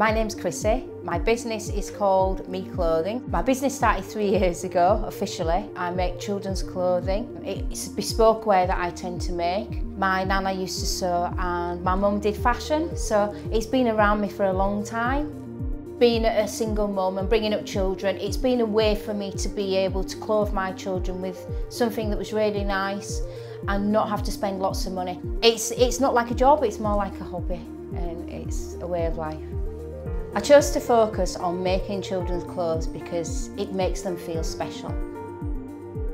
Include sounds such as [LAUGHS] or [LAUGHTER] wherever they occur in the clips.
My name's Krissie. My business is called Me Clothing. My business started three years ago, officially. I make children's clothing. It's bespoke wear that I tend to make. My nana used to sew and my mum did fashion, so it's been around me for a long time. Being a single mum and bringing up children, it's been a way for me to be able to clothe my children with something that was really nice and not have to spend lots of money. It's, it's not like a job, it's more like a hobby and it's a way of life. I chose to focus on making children's clothes because it makes them feel special.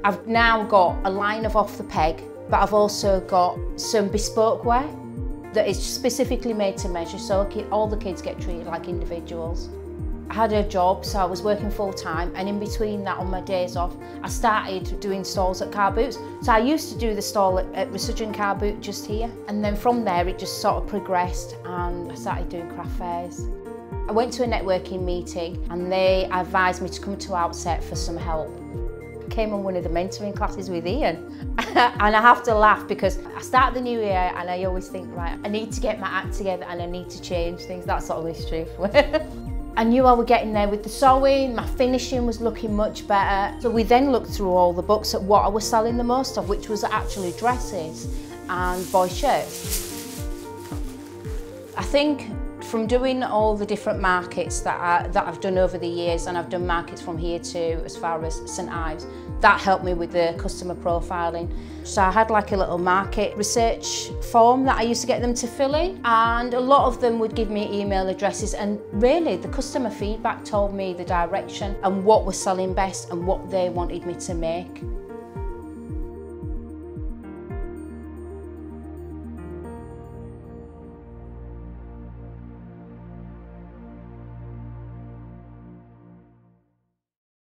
I've now got a line of off the peg, but I've also got some bespoke wear that is specifically made to measure, so all the kids get treated like individuals. I had a job, so I was working full time, and in between that, on my days off, I started doing stalls at Car Boots. So I used to do the stall at, at Resurgent Car Boot just here, and then from there, it just sort of progressed, and I started doing craft fairs. I went to a networking meeting and they advised me to come to Outset for some help. I came on one of the mentoring classes with Ian [LAUGHS] and I have to laugh because I start the new year and I always think, right, I need to get my act together and I need to change things. That's always true. I knew I was getting there with the sewing, my finishing was looking much better. So we then looked through all the books at what I was selling the most of, which was actually dresses and boy shirts. I think from doing all the different markets that, I, that I've done over the years, and I've done markets from here to as far as St Ives, that helped me with the customer profiling. So I had like a little market research form that I used to get them to fill in and a lot of them would give me email addresses and really the customer feedback told me the direction and what was selling best and what they wanted me to make.